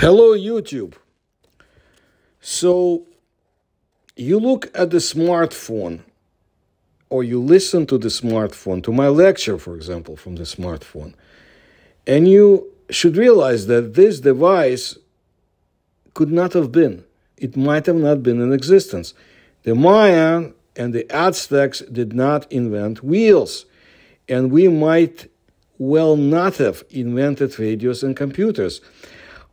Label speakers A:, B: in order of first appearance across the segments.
A: Hello, YouTube. So, you look at the smartphone or you listen to the smartphone, to my lecture, for example, from the smartphone, and you should realize that this device could not have been. It might have not been in existence. The Mayan and the Aztecs did not invent wheels, and we might well not have invented radios and computers.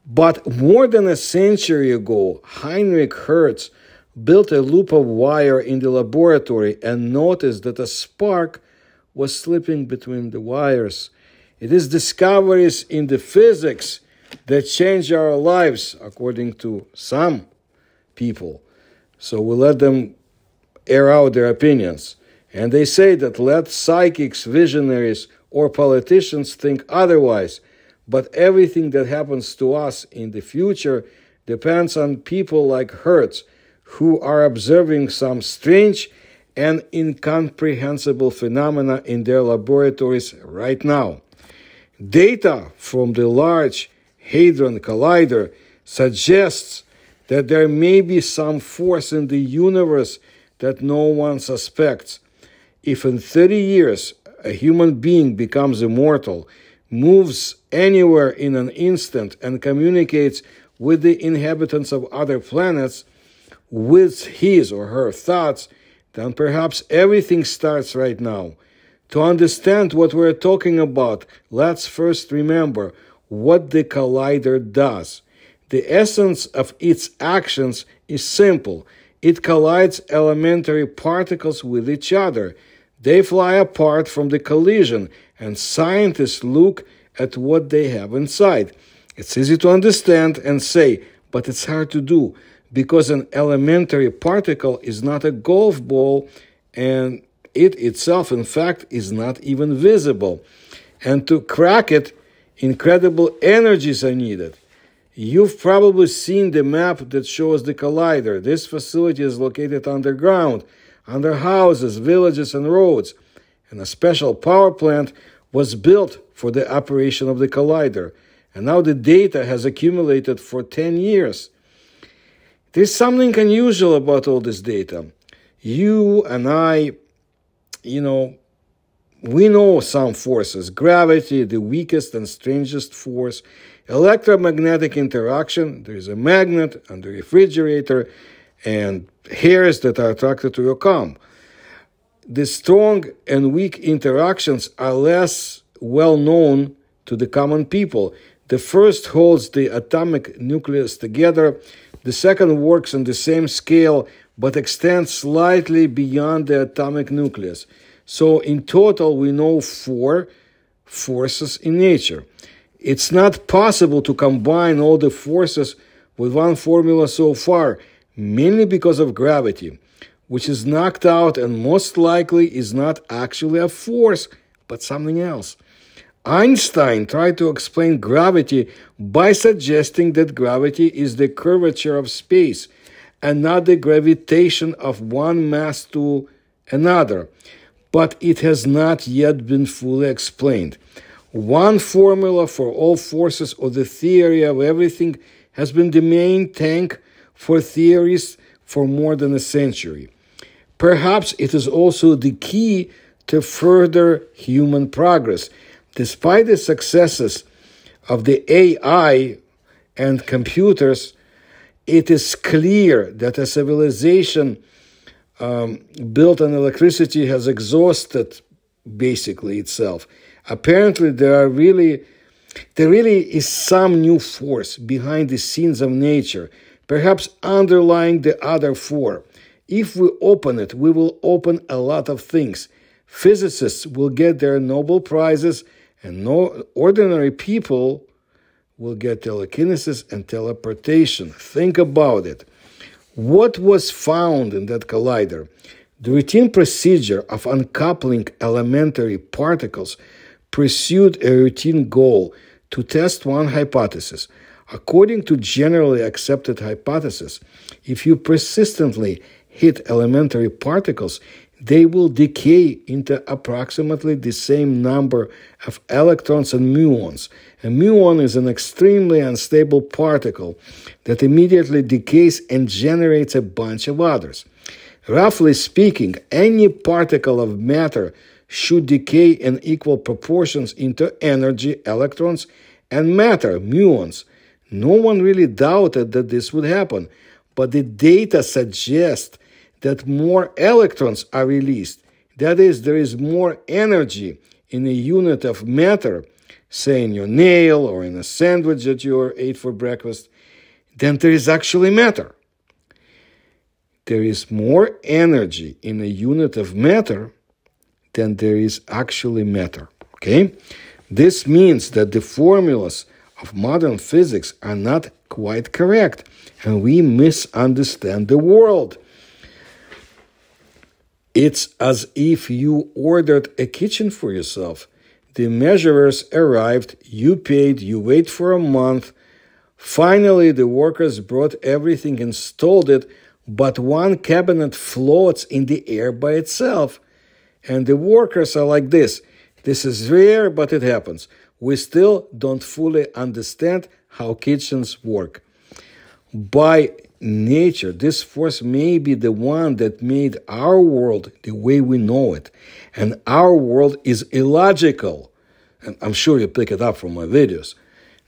A: But more than a century ago, Heinrich Hertz built a loop of wire in the laboratory and noticed that a spark was slipping between the wires. It is discoveries in the physics that change our lives, according to some people. So we let them air out their opinions. And they say that let psychics, visionaries, or politicians think otherwise. But everything that happens to us in the future depends on people like Hertz, who are observing some strange and incomprehensible phenomena in their laboratories right now. Data from the Large Hadron Collider suggests that there may be some force in the universe that no one suspects. If in 30 years a human being becomes immortal, moves anywhere in an instant, and communicates with the inhabitants of other planets with his or her thoughts, then perhaps everything starts right now. To understand what we're talking about, let's first remember what the collider does. The essence of its actions is simple. It collides elementary particles with each other. They fly apart from the collision, and scientists look at what they have inside. It's easy to understand and say, but it's hard to do because an elementary particle is not a golf ball and it itself, in fact, is not even visible. And to crack it, incredible energies are needed. You've probably seen the map that shows the collider. This facility is located underground, under houses, villages, and roads. And a special power plant was built for the operation of the collider. And now the data has accumulated for 10 years. There's something unusual about all this data. You and I you know, we know some forces gravity, the weakest and strangest force, electromagnetic interaction, there is a magnet and the refrigerator, and hairs that are attracted to your comb. The strong and weak interactions are less well known to the common people. The first holds the atomic nucleus together, the second works on the same scale but extends slightly beyond the atomic nucleus. So, in total, we know four forces in nature. It's not possible to combine all the forces with one formula so far, mainly because of gravity, which is knocked out and most likely is not actually a force, but something else. Einstein tried to explain gravity by suggesting that gravity is the curvature of space and not the gravitation of one mass to another, but it has not yet been fully explained. One formula for all forces or the theory of everything has been the main tank for theories for more than a century. Perhaps it is also the key to further human progress. Despite the successes of the AI and computers, it is clear that a civilization um, built on electricity has exhausted basically itself. Apparently, there are really there really is some new force behind the scenes of nature, perhaps underlying the other four. If we open it, we will open a lot of things. Physicists will get their Nobel Prizes, and no ordinary people will get telekinesis and teleportation. Think about it. What was found in that collider? The routine procedure of uncoupling elementary particles pursued a routine goal to test one hypothesis. According to generally accepted hypothesis, if you persistently hit elementary particles, they will decay into approximately the same number of electrons and muons. A muon is an extremely unstable particle that immediately decays and generates a bunch of others. Roughly speaking, any particle of matter should decay in equal proportions into energy, electrons, and matter, muons. No one really doubted that this would happen, but the data suggest that more electrons are released. That is, there is more energy in a unit of matter, say in your nail or in a sandwich that you ate for breakfast, than there is actually matter. There is more energy in a unit of matter than there is actually matter. Okay? This means that the formulas of modern physics are not quite correct and we misunderstand the world. It's as if you ordered a kitchen for yourself. The measurers arrived, you paid, you wait for a month. Finally, the workers brought everything, and installed it, but one cabinet floats in the air by itself. And the workers are like this. This is rare, but it happens. We still don't fully understand how kitchens work. By nature, this force may be the one that made our world the way we know it. And our world is illogical. And I'm sure you pick it up from my videos.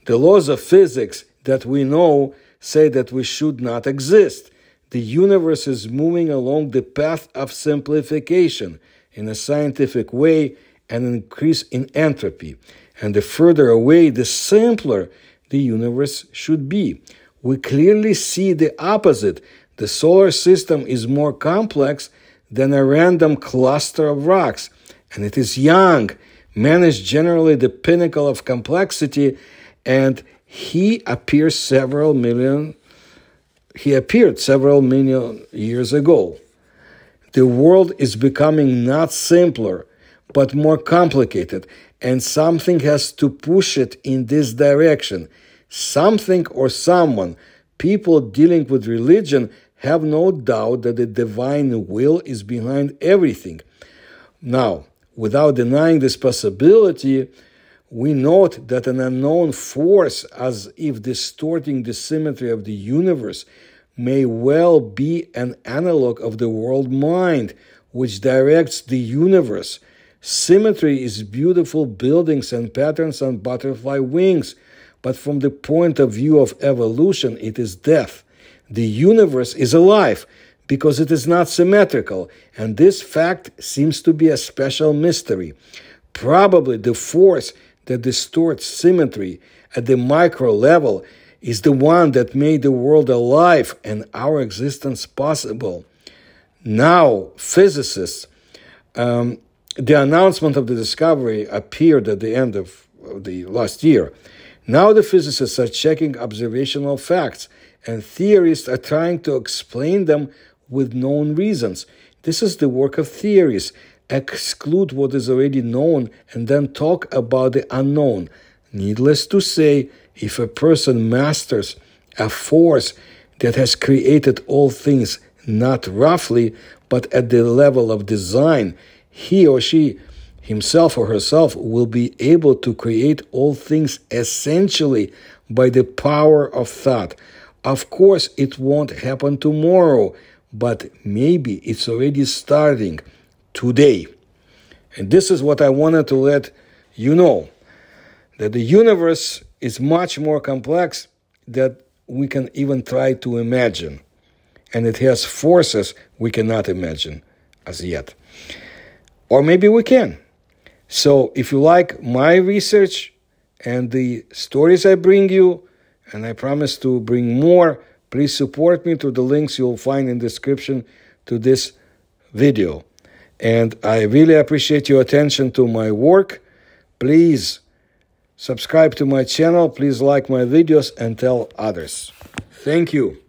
A: The laws of physics that we know say that we should not exist. The universe is moving along the path of simplification in a scientific way and an increase in entropy. And the further away, the simpler the universe should be we clearly see the opposite. The solar system is more complex than a random cluster of rocks, and it is young, man is generally the pinnacle of complexity, and he appears several million he appeared several million years ago. The world is becoming not simpler, but more complicated, and something has to push it in this direction. Something or someone, people dealing with religion, have no doubt that the divine will is behind everything. Now, without denying this possibility, we note that an unknown force, as if distorting the symmetry of the universe, may well be an analog of the world mind, which directs the universe. Symmetry is beautiful buildings and patterns on butterfly wings but from the point of view of evolution, it is death. The universe is alive because it is not symmetrical, and this fact seems to be a special mystery. Probably the force that distorts symmetry at the micro level is the one that made the world alive and our existence possible. Now, physicists, um, the announcement of the discovery appeared at the end of the last year. Now the physicists are checking observational facts, and theorists are trying to explain them with known reasons. This is the work of theories. Exclude what is already known and then talk about the unknown. Needless to say, if a person masters a force that has created all things not roughly, but at the level of design, he or she himself or herself will be able to create all things essentially by the power of thought. Of course, it won't happen tomorrow, but maybe it's already starting today. And this is what I wanted to let you know that the universe is much more complex than we can even try to imagine. And it has forces we cannot imagine as yet. Or maybe we can. So if you like my research and the stories I bring you, and I promise to bring more, please support me through the links you'll find in the description to this video. And I really appreciate your attention to my work. Please subscribe to my channel, please like my videos and tell others. Thank you.